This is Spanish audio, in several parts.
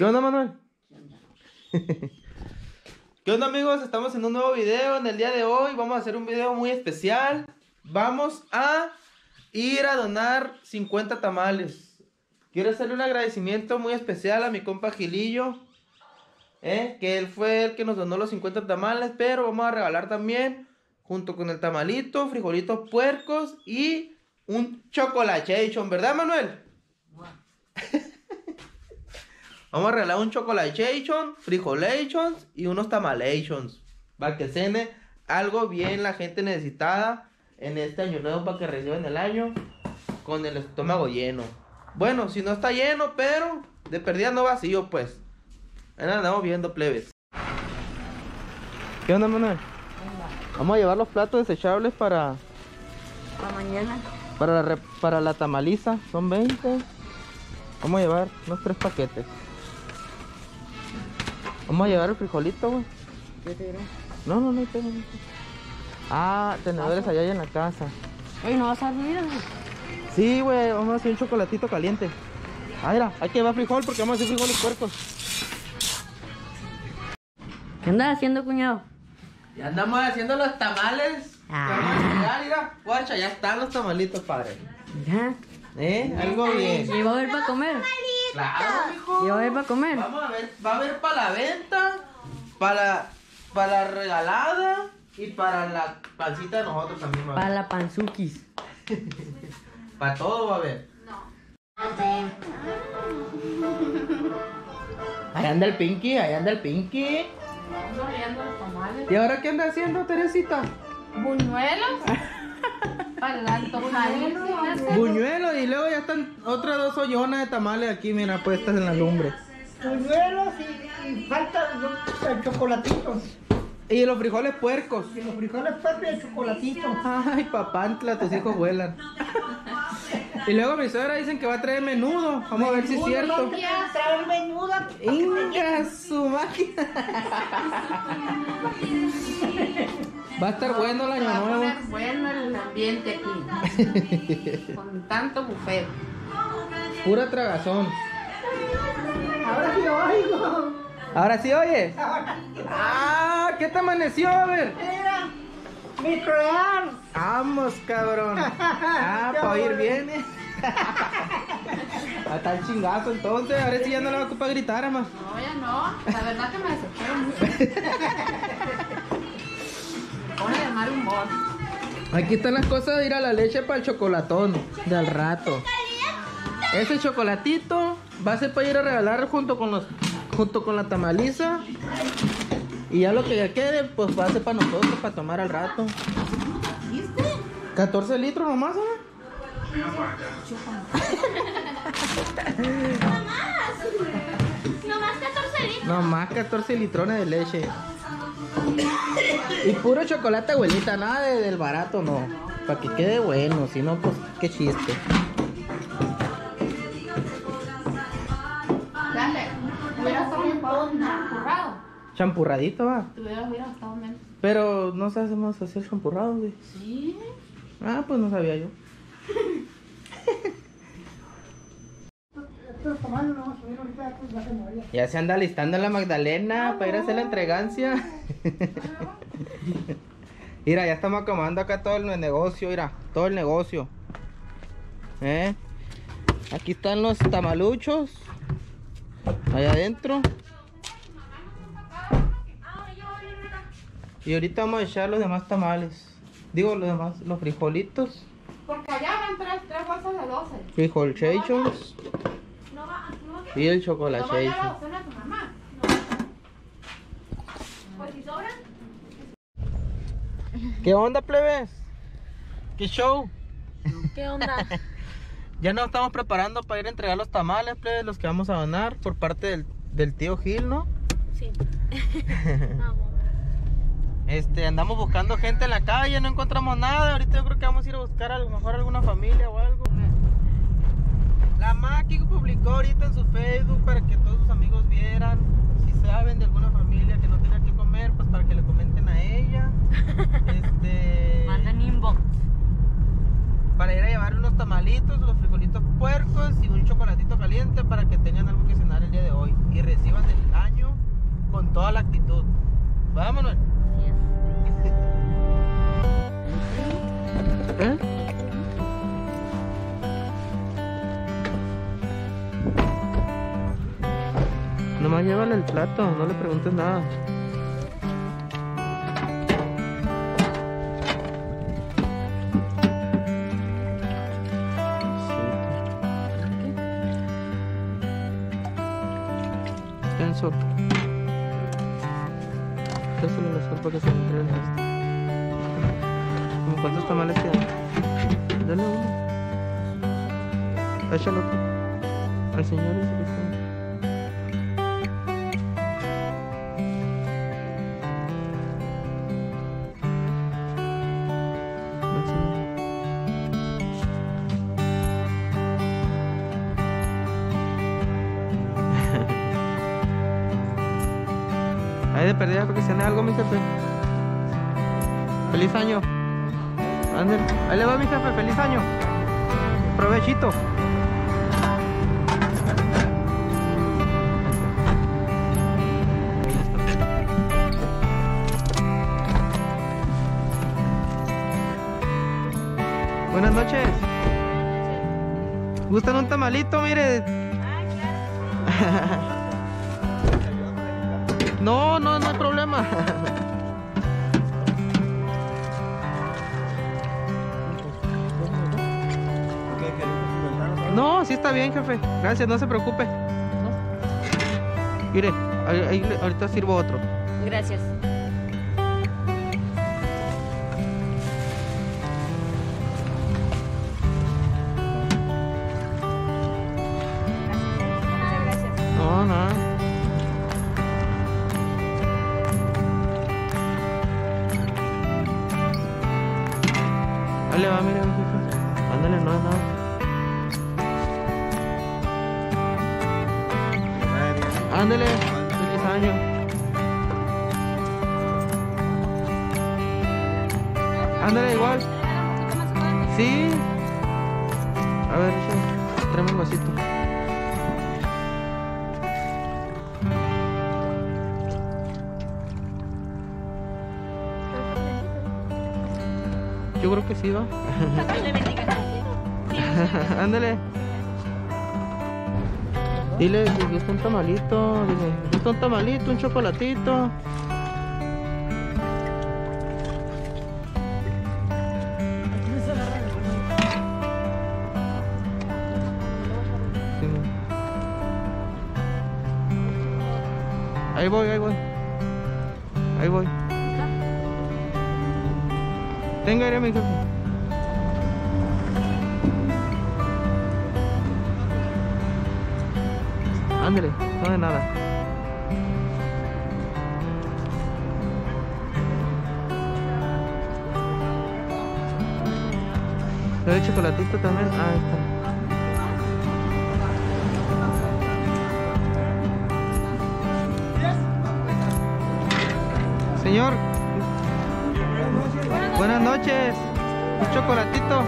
¿Qué onda, Manuel? ¿Qué onda, amigos? Estamos en un nuevo video. En el día de hoy vamos a hacer un video muy especial. Vamos a ir a donar 50 tamales. Quiero hacerle un agradecimiento muy especial a mi compa Gilillo. ¿eh? Que él fue el que nos donó los 50 tamales. Pero vamos a regalar también, junto con el tamalito, frijolitos puercos y un chocolation. ¿Verdad, Manuel? Vamos a regalar un chocolation, frijolations y unos tamalations. Para que cene algo bien la gente necesitada en este año nuevo para que reciban el año con el estómago lleno. Bueno, si no está lleno, pero de perdida no vacío, pues. Ahí andamos viendo, plebes. ¿Qué onda, Manuel? Vamos a llevar los platos desechables para, Para mañana. para, la, para la tamaliza. Son 20. Vamos a llevar unos tres paquetes. Vamos a llevar el frijolito, güey. ¿Qué te diré? No, no, no tengo. no. Ah, tenedores allá hay en la casa. Oye, ¿no vas a servir? Sí, güey, vamos a hacer un chocolatito caliente. Ah, mira, hay que llevar frijol porque vamos a hacer frijoles puercos. ¿Qué andas haciendo, cuñado? Ya andamos haciendo los tamales. Ah. Mira, guacha, ya están los tamalitos, padre. Ya. ¿Eh? Algo bien. ¿Y va a haber para comer? Claro, mijo. ¿Y va a comer? Vamos a ver, va a haber para la venta, para, para la regalada y para la pancita de nosotros también va a Para la panzukis. Para todo va a haber. Ahí anda el Pinky, ahí anda el Pinky. ¿Y ahora qué anda haciendo, Teresita? buñuelos para la antojadiza. Buñuelos y luego ya están otras dos ollonas de tamales aquí, mira, puestas en la lumbre. Buñuelos y, y falta los, el chocolatitos. Y los frijoles puercos. Y los frijoles puercos y el chocolatito. Ay, papantla, tus hijos vuelan. Y luego mi suegra dicen que va a traer menudo. Vamos a ver si es cierto. ¿Dónde traer menuda? Inga su máquina. Va a estar bueno el Va año a nuevo. poner bueno el ambiente aquí. Con tanto buffet. Pura tragazón. Ahora sí oigo. Ahora sí, oye. Ahora Ah, ¿qué te amaneció? A ver. mira. Mi crear. Vamos, cabrón. Ah, para oír bien, eh. A tal chingazo entonces. Ahora sí ya no le va a ocupar gritar, ama. No, ya no. La verdad que me desespero mucho. Me pone de mal humor. Aquí están las cosas de ir a la leche para el chocolatón de al rato. Ese chocolatito va a ser para ir a regalar junto con los junto con la tamaliza. Y ya lo que ya quede, pues va a ser para nosotros para tomar al rato. ¿Viste? 14 litros nomás, ¿no? Nomás 14 litros. Nomás 14 litrones de leche. Y puro chocolate, abuelita, nada de- del barato, no. Para que quede bueno, si no, pues qué chiste. Dale. Hubiera estado bien currado. Champurradito, va. Hubiera, hubiera estado menos. Pero no sabemos hacer champurrado, güey. Sí. Ah, pues no sabía yo. Estos tamales los vamos a subir ahorita, pues ya se moría. Ya se anda listando la Magdalena para ir a hacer la entregancia. Mira, ya estamos acomodando acá todo el negocio, mira, todo el negocio. ¿Eh? Aquí están los tamaluchos. Allá adentro. Y ahorita vamos a echar los demás tamales. Digo, los demás, los frijolitos. Porque allá van tres, tres bolsas de 12. Frijol chations No va, no va. Y el ¿No chocolate la tu mamá? Pues si sobran. ¿Qué onda, plebes? ¿Qué show? ¿Qué onda? Ya nos estamos preparando para ir a entregar los tamales, plebes, los que vamos a donar por parte del, del tío Gil, ¿no? Sí. Vamos. Este, andamos buscando gente en la calle, no encontramos nada. Ahorita yo creo que vamos a ir a buscar a lo mejor alguna familia o algo. La Maki publicó ahorita en su Facebook para que todos sus amigos vieran. Nomás llévale el plato, no le preguntes nada. Ten sol. Dáselo la sol para que se el resto. ¿Cómo cuántos tamales quedan? Dale uno. Échalo. Al señor ese que está. Porque cene algo, mi jefe. Feliz año. Ándale. Ahí le va mi jefe, feliz año. Provechito. Buenas noches. ¿Gustan un tamalito? Mire. No, no, no hay problema. No, sí está bien, jefe. Gracias, no se preocupe. Mire, ahí- ahí ahorita sirvo otro. Gracias. No, no. Igual. Sí. A ver, tráeme un vasito. Yo creo que sí va. Ándale. Dile si gusta un tamalito, dile, un tamalito, un chocolatito. Voy, ahí voy. Ahí voy. Tenga aire, mi jefe. Ándale, no de nada. ¿Le doy chocolatito también? Ah, ahí está. Señor. Buenas noches. Un chocolatito.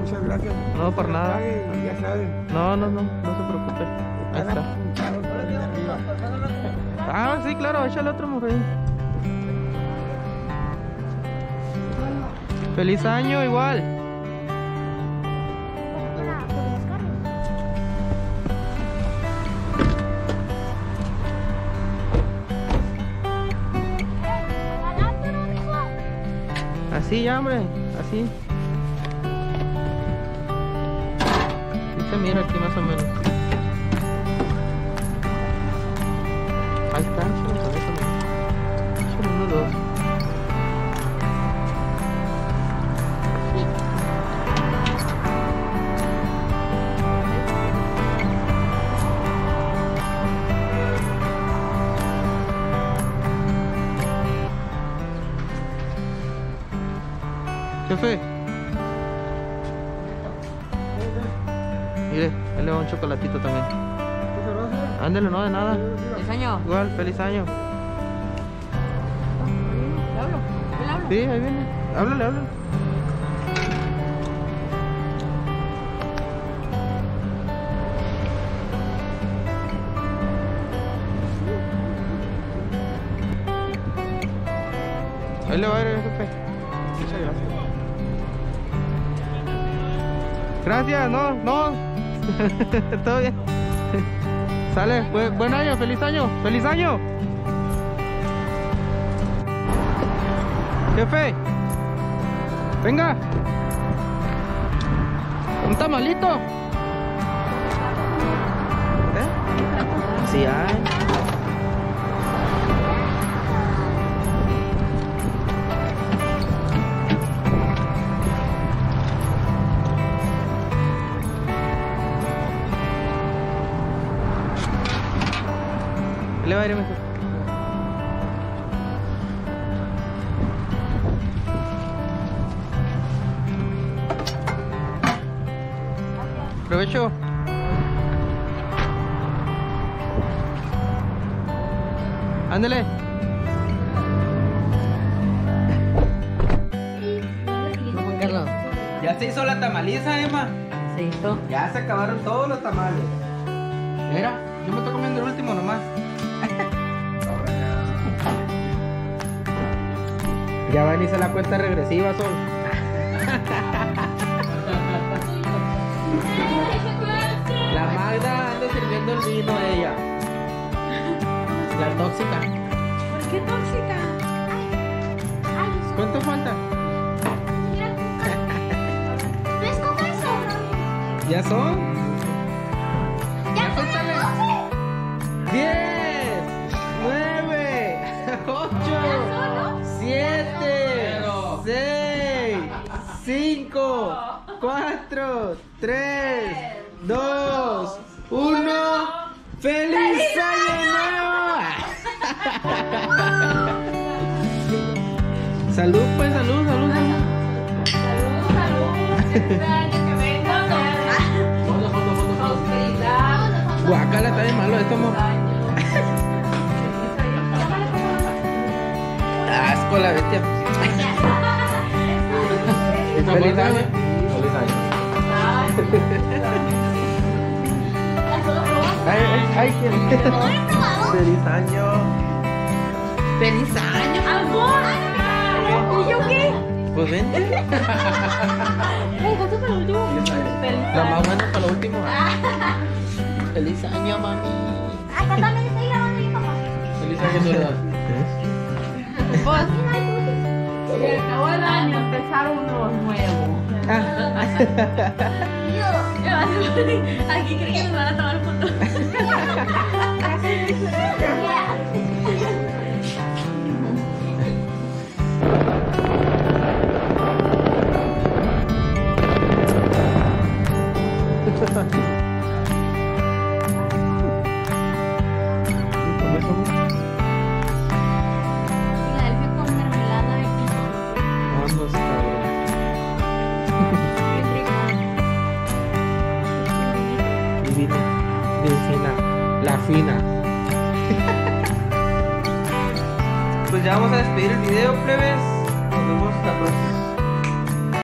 Muchas gracias. No, por nada. Pague, Ya saben. No, no, no, no se preocupe. Ahí está. Ah, sí, claro, échale otro Feliz año igual. Así hombre, así. Sí se mira aquí más o menos. Chocolatito también. Ándale, no de nada. Feliz año. Igual, feliz año. ¿Le hablo? ¿Le hablo? Sí, ahí viene. Háblale, háblale. Ahí le va a ir el jefe. Muchas gracias. Gracias, no, no. Todo bien. Sale, buen, año, feliz año, feliz año. Jefe, venga. Un tamalito. ¿Eh? Sí hay. Ir mejor. Provecho. Ándale. Ya se hizo la tamaliza, Emma. Se hizo. Ya se acabaron todos los tamales. Mira, yo me estoy comiendo el último nomás. Ya va a iniciar la cuenta regresiva, Sol. La Magda anda sirviendo el vino a ella. La tóxica. ¿Por qué tóxica? ¿Cuánto falta? ¿Ves cómo? ¿Ya son? ¡Ya son las 10, 9, 4, 3, 2, 1. ¡Feliz año nuevo! Salud, pues, salud, salud, salud. Guacala, está bien malo esto. Asco la bestia. Feliz año. Ay, ay, ay, qué Feliz año. ¡Feliz año! ¿Y yo qué? Pues vente. ¿Me dejaste para el último? Feliz La más buena para lo último. Feliz año, mami. Acá también estoy grabando mi papá. Feliz año, Soledad. Pues, se acabó el año, empezar uno nuevo. Aquí creo que nos van a tomar fotos. pues